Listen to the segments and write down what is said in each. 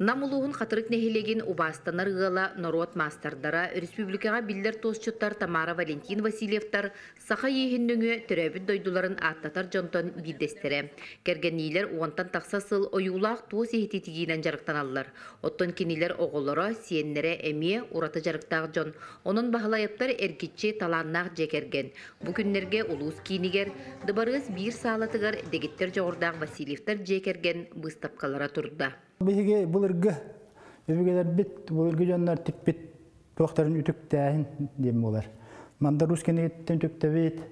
Намулуғын қатырық нехелеген убастанар ғала народ мастардара республикаға биллер тосчуттар Тамара Валентин Васильевтар саха ехінніңі түрәбіт дойдуларын аттатар жонтон биддестере. Кергенилер уантан тақса сыл ойулақ туос ехететігінен жарықтан алылар. Оттон кенилер оғылары сиеннере әмие ураты жарықтағы жон. Onun бағалайыптар әркетче таланнақ жекерген. Бұ күннерге улус кейінігер, дыбарыз бір салатығар дегеттер жоғырдағы Васильевтар жекерген бұстапқалара тұрды. Биһиге булыргы өбүгелер бит булыргы жоннар типпит туактарын үтүктәһин дем болар. Манда рускене иттен түктәбит.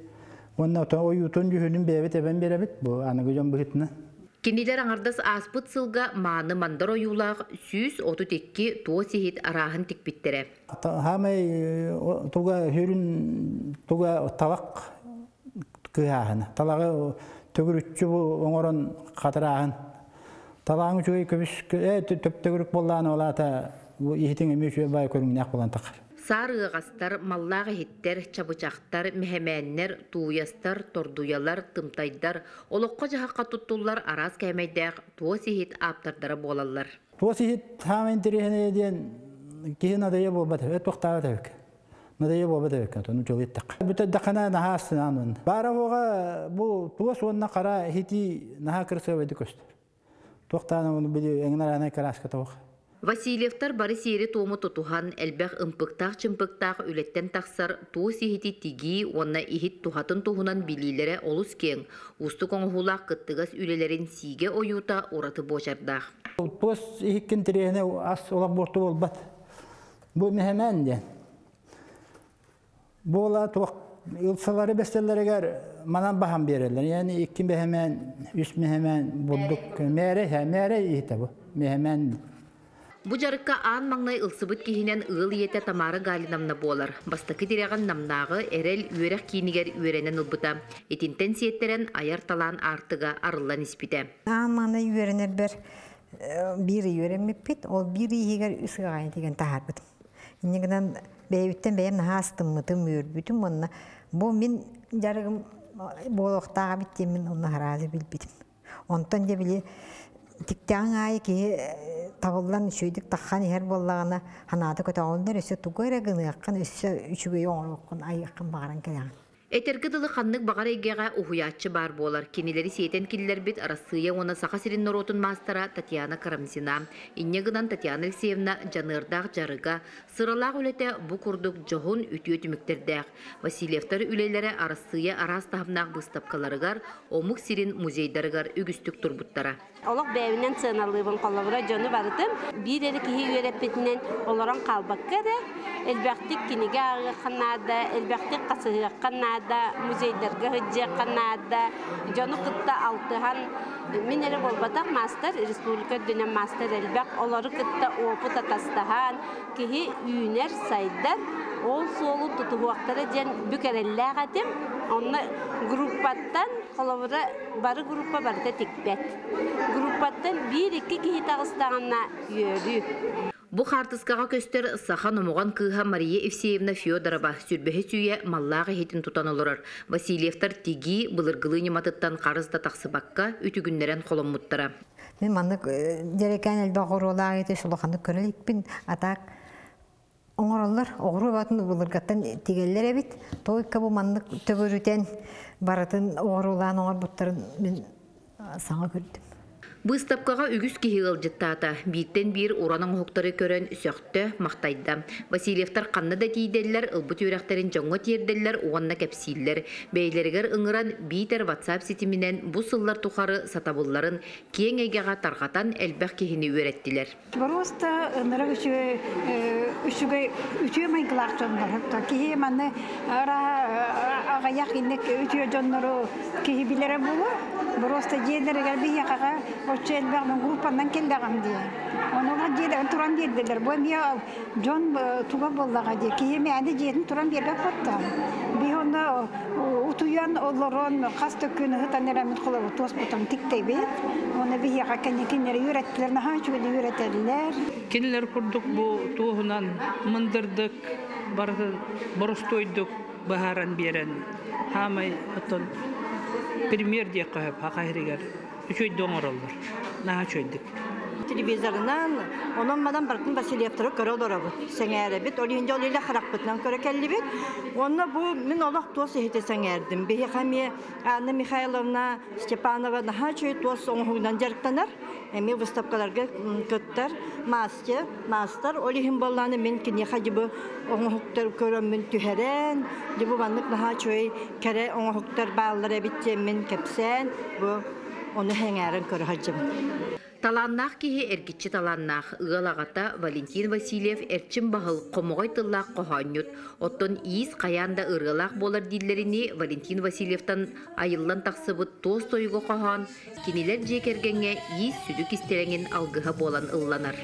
Онна та ой утун жүһүнүн бәбит эбен беребит бу аныгы жон бигитне. Кинилер аңардас аспыт сылга мааны мандар оюлақ сүүс оту текки туо сихит араһын тикпиттере. Хамай туга хүрүн туга талак кыһаһын. Талагы төгүрүччү бу оңорон катыраһын. Талаң үчүгэй көбүс э төптөгүрүк боллааны олата ихтин эми үчү бай көрүнгүнак болан такар. Сары ығастар, маллағы хиттер, чабычақтар, мехемәннер, туястар, тордуялар, тымтайдар, олыққа жағаққа тұттулар араз кәмейдәқ туо сихит аптардары болалар. Туо сихит хамын тирихіне ден кихин адайы болбат, өт тоқтағы тәвік. Надайы болбат тәвік, тону жол еттік. Бүті дақына наха астынан. Бара оға бұл туо суынна қара хити наха кірсі өйді көстір. Тоқтаны оны білі әңінар анай караска тауық. Васильевтар бары сері тому тутухан әлбәқ ымпықтақ чымпықтақ үлеттен тақсар туу сихити тиги онна ихит тухатын тухунан билилері олус кең. Усты коңхулақ кыттығас үлелерін сиге ойута ураты ихиккен тирихіне ас борту болбат. Бу мехемен ден. Бола туақ Илсалары бестеллерегер манан бахан берелер. Yani iki mehemen, üç mehemen bulduk. Mere, he, mere ihte bu. Mehemen. Бу жарыкка аан маңнай ылсыбыт кихинен ыл иете Тамара Галинамна болар. Бастакы диреган намнагы эрел үөрек киинигер үөренен ылбыта. Этинтен сиеттерен аяр талан артыга арылан испите. Аманы үйренер бір бири үйренмеппит, ол бири егер үсігайын деген тахарбыт. Инегінен бәйбіттен бәйім наһастым мытым үйрбүтім, онна бұл мен жарығым болуқтаға биттен мен онна харазы білбітім. Онтан де біле тиктяң ай ки табылдан шүйдік таққан ер боллағына өсі тугайра гыны аққан өсі үшіге ай аққан бағаран. Этерге дылы ханнык багар эгега ухуячы бар болар. Кенелери сиетен киллер бит арасыя оны саха сирин норотун мастера Татьяна Карамзина. Иннегынан Татьяна Алексеевна жанырдақ жарыга сыралақ үлете бу курдук жохун үтү өтүмүктердәк. Васильевтар үлелері арасыя арас тахымнақ быстапкаларыгар омук сирин музейдарыгар үгүстүк турбуттара. Олық бәйінен сыналыбын қолабыра жоны барытым. Bir eri kihi üyerepetinden olaran kalbakkara, elbaqtik kiniga ağı qanada, elbaqtik qasığı qanada, muzeylerge hıcce qanada, jonu kıtta altıhan Min eri bolbatak master, Respublika dönem master elbaq, oları kıtta opu tatastahan, kihi üyner saydar, ол солу тутуактара ден бүкерелләг атым онны группаттан холовра бары группа барда тикпет группаттан бир икки кихи тагыстаганна йөрү Бу хартыскага көстер сахан омоган кыха Мария Евсеевна Федорова сүрбеһе сүйе маллага хетин тутан олорор. Васильевтар тиги былыргылы нематыттан карызда таксыбакка үтүгүннерен холоммуттара. Мен маннык дерекән әлбә горолаг ите шулаханды көреликпин атак оңороллар оғру батын булыргаттан тигеллер бит. Тойка бу маннык төгөрүтен баратын оғрулаан оңор буттарын мен саңа көрдүм. Быстапкага үгүс кихигыл жыттаата. Биттен бир уранын хоктары көрөн сөктө мактайда. Васильевтар канны да тийделлер, ылбыт үрәктерин жоңго тиерделлер, уанна кепсиллер. Бейлергер ыңыран битер WhatsApp ситименен бу сыллар тухары сатабылларын кең эгега таргатан элбек кихини үйреттилер. Просто нара үчү үчүгө үчү май глакчондар. Та кихи манны ара агаяк инек үчү жоннору кихи билере булу. Просто жедерге бияга Очел бәгән группаннан келдәгән ди. Онуга җиде туран бирделәр. Бу мия Джон туга булдыга ди. Киеме әне җиден туран биргә фатта. Би онда утуян олорон касты көне хатанера мит кылып тос бутан тиктей бит. Оны би яга кенекинер юрәттеләр, наһа чугы юрәттеләр. Кинлер курдук бу туһунан мындырдык, барды боростойдук баһаран берен. Хамай отон пример дия кыһып хакайригер. Үчөй доңороллар. Наһа чөйдүк. Телевизорынан онон мадан бартын Васильевтары көрө дорабы. Сеңәребит, ол инде ол иле харакпытынан көрө келлибит. Онна бу мен Аллах тос ehte сеңәрдим. Бе хами Анна Михайловна Степанова наха чөй тос оңугунан жарыктанар. Эми выставкаларга көттөр, мастер, мастер, ол ихин болланы мен кине хажыбы оңуктар көрөм мен түһәрен. Дибу баннык наха чөй кере оңуктар бааллар битте мен кепсен. Бу оны хәңәрен көрө хажыбы. Таланнах киһи эргиччи таланнах ыалагата Валентин Васильев эрчим бағыл қомуғай тыллақ қоханют. Оттон иис қаянда ырылақ болар диллерини Валентин Васильевтан айыллан тақсыбыт тоз тойғы қохан, кинилер жекергенге иис сүдік истереңін алгыға болан ылланар.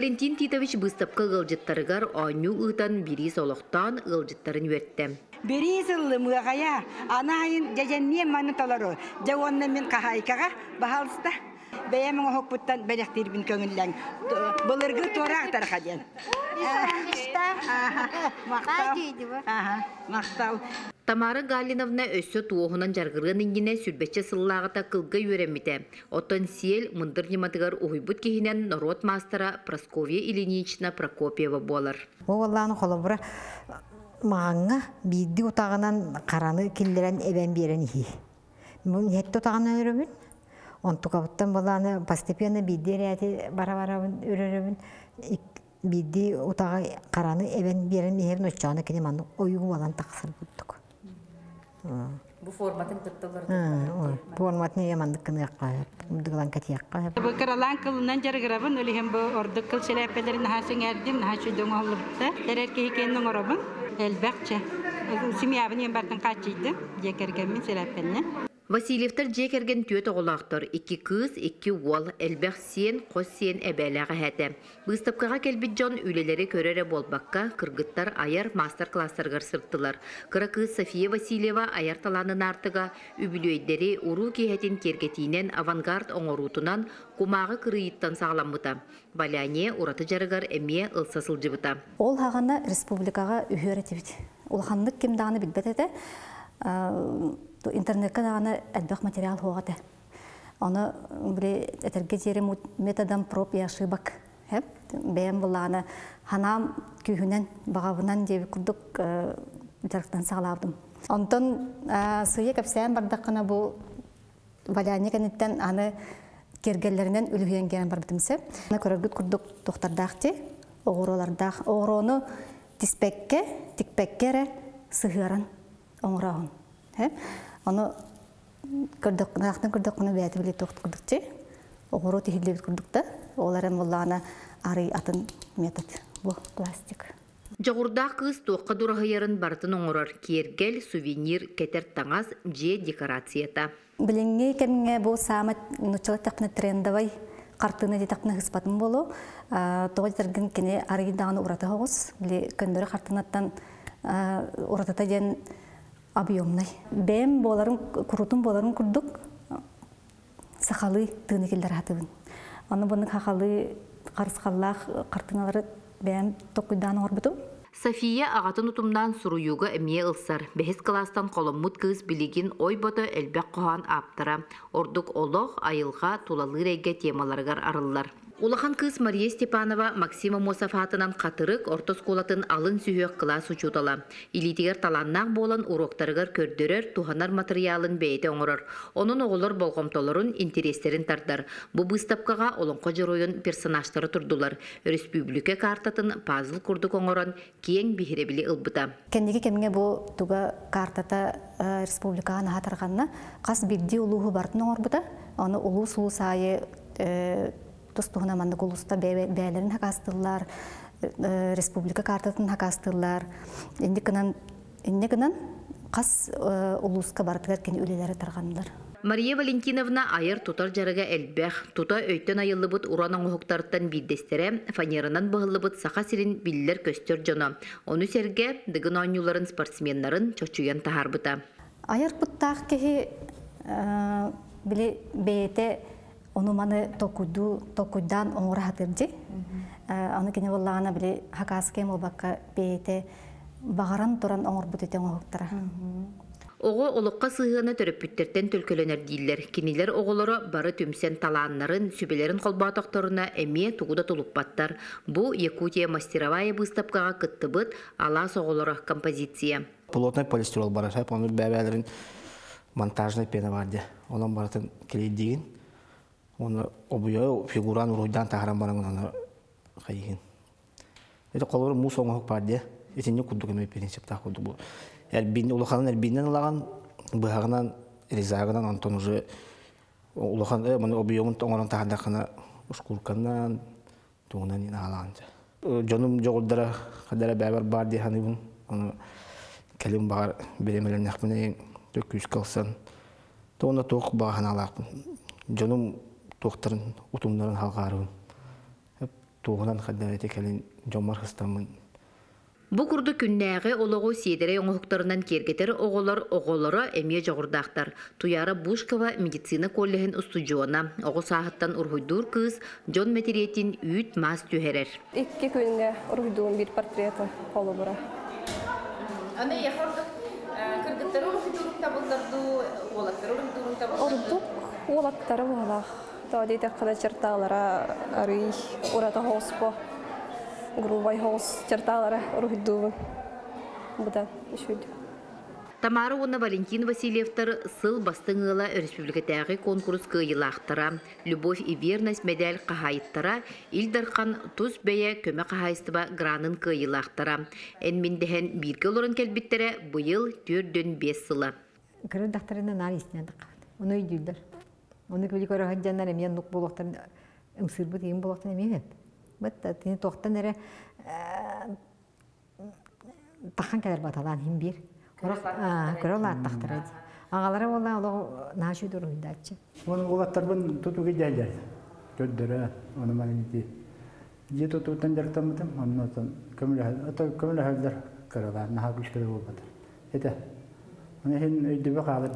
Валентин Титович выставка ылжыттарыгар оңю ытан бири солоқтан ылжыттарын үертті. Беризыллы мыгая, анайын жажанне маны талары, жауанна мен кахайкаға бахалыста. Бәйәмін оғық бұттан бәлектер бін көңілләң. Бұлырғы торақ тарқаден. Мақтал. Тамара Галиновна өссө туохунан жаргырын ингине сүрбетче сыллағыта кылга юремите. Отон сиел мындыр нематыгар уйбут кихинен народ мастера Просковья Ильинична Прокопьева болар. Ол Алланы қолыбыра маңа бидди утағынан қараны киллерен эбен берен ихи. Бұл хетті утағынан өрөбін. Онтукабыттан баланы постепенно бидди рәті бара-барабын өрөрөбін. Бидди утаға қараны эбен берен ихерін өтчағаны кене манны ойығы балан тақсыр бұттық. Бу форматын кыны. Бу каралан кылынан жаргырабын, бу кыл хасың. Семьябын. Васильевтер жекерген төт оғылақтыр. Икки кыз, икки уол, әлбәқ сен, қос сен әбәләға әті. Выставкаға келбит жон үлелері көрері болбаққа кыргыттар аяр мастер-класстарғар сырттылар. Кыра София Васильева аяр таланын артыға үбілөйдері уру кейхетін кергетінен авангард оңорутунан кумағы кырыйыттан сағаламыта. Валяне ураты жарыгар әме ылса сылжыбыта. Ол хағана республикаға үйер етебет. Ол ханнык кем дағаны білбет еті. Интернетке дағаны әлбәқ материал хоғады. Оны біле әтерге жері методан проб и ошибок. Бәйім бұланы ханам күйінен бағабынан жебі күрдік жарықтан сағалабдым. Онтон сүйе кәпсәйін бардаққына бұл валяне кәнеттен аны кергеллерінен үлгіен керен бар бітімсі. Аны көріргіт күрдік тоқтардақти, оғыролардақ. Оғыроны тиспекке, тикпеккере сығырын оңырағын. Оны көрдік, нақтын көрдік құны бәйті біле тоқт көрдік те, оғыру тихілі біт көрдік та, оларын болағына ары атын метод бұл пластик. Жоғырдақ кыз тоққа дұрағайырын бартын оңырар кергел, сувенир, кетер таңаз, же декорацията. Біліңге кәміңе бұл самы нұчылы тақпыны трендовай қартыны де тақпыны хыспатын болу. Тоғы жетерген кене ары дағаны ұраты хоғыз. Біле көндірі қартынаттан ұратата ден объемный. Бәм боларын, құрутын боларын күрдік, сақалы тыны келдер хатыбын. Аны бұны қақалы қарысқаллақ қартыналары бәм тоқыдан орбытым. София ағатын ұтымдан сұруюға әмие ылсар. Бәхес кластан қолыммыт кыз білеген ой боты әлбәк қоған аптыра. Ордық олық айылға тулалы рәйге темаларғар арылар. Улахан кыз Мария Степанова Максима Мосафатынан қатырық орта сколатын алын сүйек класс учутала. Илитигер таланнақ болан уроктарығар көрдірер туханар материалын бейте оңырыр. Оның оғылыр болғымтолырын интерестерін тардар. Бұ бұстапқаға олыңқы жыройын персонажтары тұрдылар. Республика картатын пазыл күрдік оңырын кең бихіребілі ылбыта. Кендеге кемге бұл туга картата республикаға нағатарғанна қас бірде ұлуғы бартын оңырбыта. Оны ұлу сұлу сайы тустуһуна манны гулуста бәйлерин хакастылар, республика картатын хакастылар. Инде кынан инде кынан кас улуска бартыгар кен үлеләре тарганлар. Мария Валентиновна айыр тутар жарыга элбэх, тута өйттен айыллыбыт уранан оһуктарыттан биддестере, фанерынан быһыллыбыт саха сирин биллер көстөр жоно. Оны серге дыгын ойнуларын спортсменнарын чочуян тахарбыта. Айыр буттаах кеһи биле бейте Ону маны токуду токудан оңора хатырдි. Аны кине боллагана биле хакаске молбакка бейте багаран туран оңор бутетен оңоктара. Оғы олыққа сыйғаны төрөппүттерден төлкөлөнер дейлер. Кинилер оғылары бары түмсен талааннарын, сүбелерін қолбатақтарына әме туғуда тұлыппаттар. Бұ Якутия мастеровая выставкаға кыттыбыт ала соғылары композиция. Плотный полистирол бар, шайп, оны бәбәлерін монтажный пена бар де. Онан баратын келейд деген. Оны обуя фигуран уруйдан тағаран баран оны қайығын. Это қолары мус оңық бар де. Этинне куддук эме принцип та куддук бу. Элбин улаханан элбиннен лаган быхагынан ризагынан антон уже улахан э тоңорон аланча. Жонум бар бар тоқтарын утумнарын халгарыбын. Туғынан кадара текелин жомар хыстамын. Бу курду күннәгы олоғу седере оңықтарынан кергетер оғолар оғолары әме жоғырдақтар. Туяра Бушкова медицина коллегін устуджуана. Оғы сағыттан урхуйдур кыз Джон Метеретин үйт мас түйерер. Икки күнде урхуйдуун бир портреты қолы бұра. Аны яхордық кыргыттары урхуйдурун табылдырду, олаттары урхуйдурун Ордук олаттары болақ. Тоди таққыда черталара арый урата хоспо. Грубай хос черталара урхуйдуун. Бұдан үшуйду. Тамара уна Валентин Васильевтар сыл бастыңыла республикатағы конкурс кыйылақтара. Любовь и верность медаль қағайыттара, Илдархан тұз бәйе көмі қағайыстыба гранын кыйылақтара. Әнмендіхен бірге оларын кәлбіттері бұйыл түрден бес сылы. Кыры дақтарына нар иснедік. Оны үйділдер. Оны көбілі көрі хаджандар емен нұқ болуқтар ымсыр бұд ең болуқтар емен. Бұд тені тоқтан әрі таққан кәдер баталан хим бір. Көрі ола аттақтар әді. Ағалары ола ола нашу дұру үйдатшы. Оны олаттарбын тутуге жайжай. Көддөрі, оны мәлімді. Же тутуутан жартамытым, оны отын көмілі хәлдер кырылар, наха күшкілі болбатыр. Ете, оны хен қалыр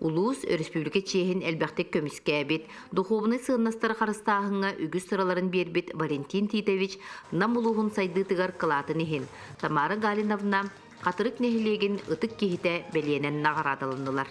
ба. Улус республика чехин элбәхтек көміскәбет, духовны сыыннастар қарыстағыңа үгіз сыраларын бербет Валентин Титович намулуғын сайдытыгар кылатын ехін. Тамара Галиновна қатырык нехилеген ытык кехите беленен нағарадылынылар.